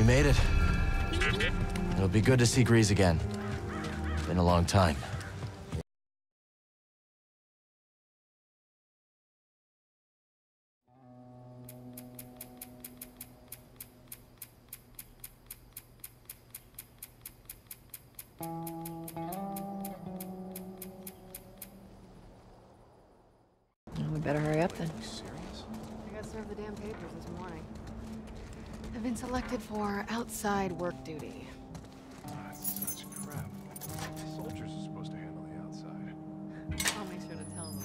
We made it. It'll be good to see Greez again. Been a long time. Well, been selected for outside work duty. That's such crap. Soldiers are supposed to handle the outside. I'll make sure to tell them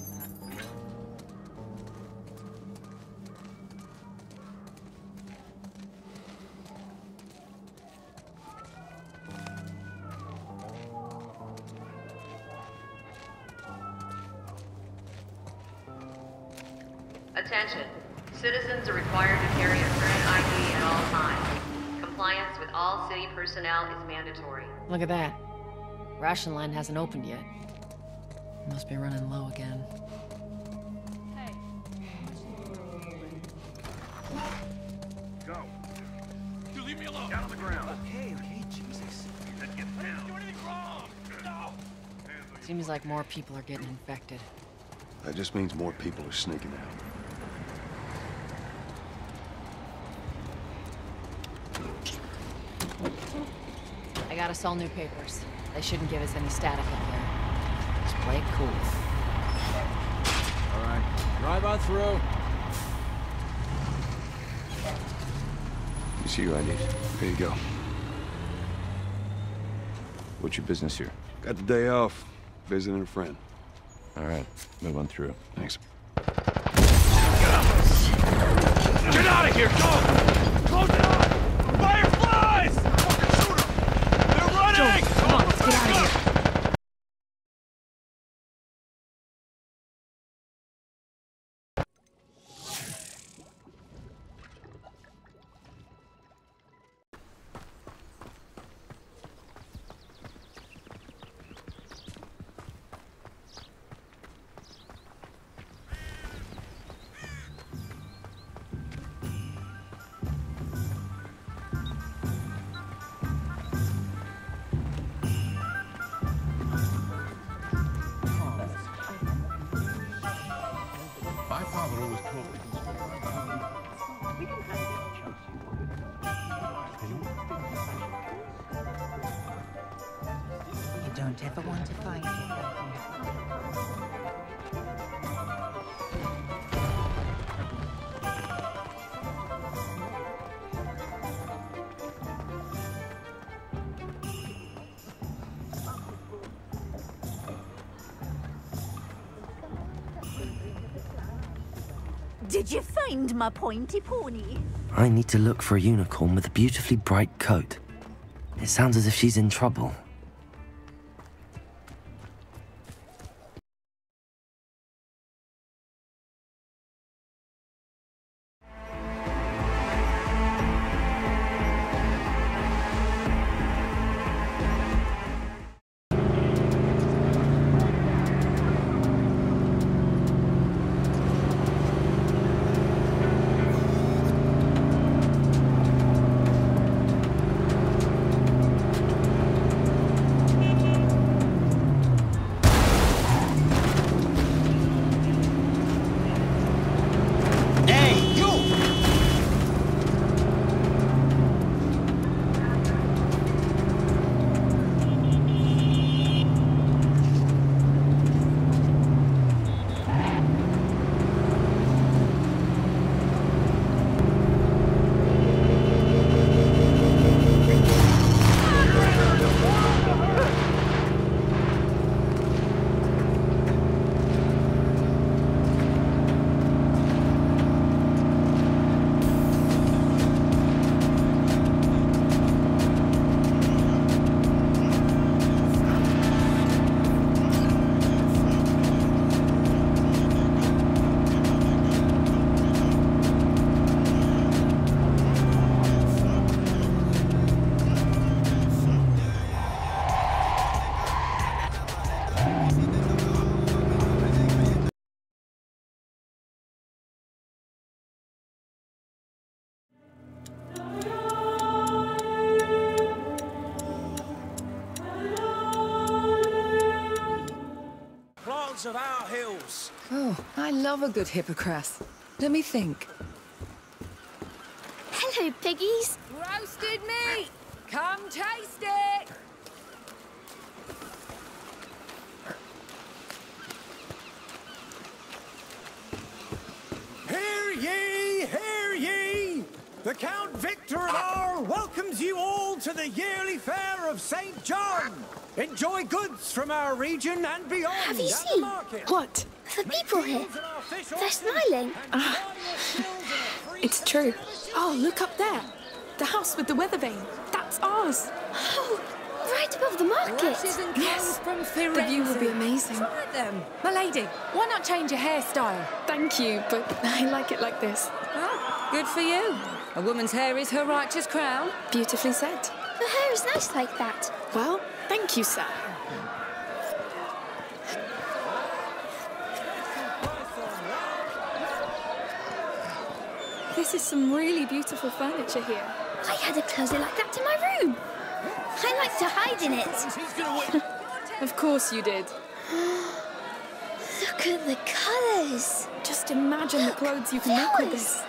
that. Attention. Citizens are required to carry a current ID at all times. Compliance with all city personnel is mandatory. Look at that. Ration line hasn't opened yet. Must be running low again. Hey. Go. You leave me alone. Down on the ground. Okay, okay, Jesus. Then get down. Do anything wrong. No. Seems like more people are getting infected. That just means more people are sneaking out. Got us all new papers. They shouldn't give us any static up there. Just play it cool. All right, drive on through. You see your IDs. Here you go. What's your business here? Got the day off. Visiting a friend. All right, move on through. Thanks. Get out of here! Go! Don't ever want to it. Did you find my pointy pony? I need to look for a unicorn with a beautifully bright coat. It sounds as if she's in trouble. Gods of our hills. Oh, I love a good hippocras. Let me think. Hello, piggies. Roasted meat! Come taste it! Hear ye, hear ye! The Count Victor of Arles welcomes you all to the yearly fair of St. John. Enjoy goods from our region and beyond. Have you seen? What? The people here. They're smiling. It's true. Oh, look up there. The house with the weather vane. That's ours. Oh, right above the market. Lashes Yes. from The view will be amazing. Try them. My lady, why not change your hairstyle? Thank you, but I like it like this. Oh, good for you. A woman's hair is her righteous crown. Beautifully said. Your hair is nice like that. Well, thank you, sir. This is some really beautiful furniture here. I had a closet like that in my room. I like to hide in it. Of course you did. Look at the colours. Just imagine the clothes you can make with this.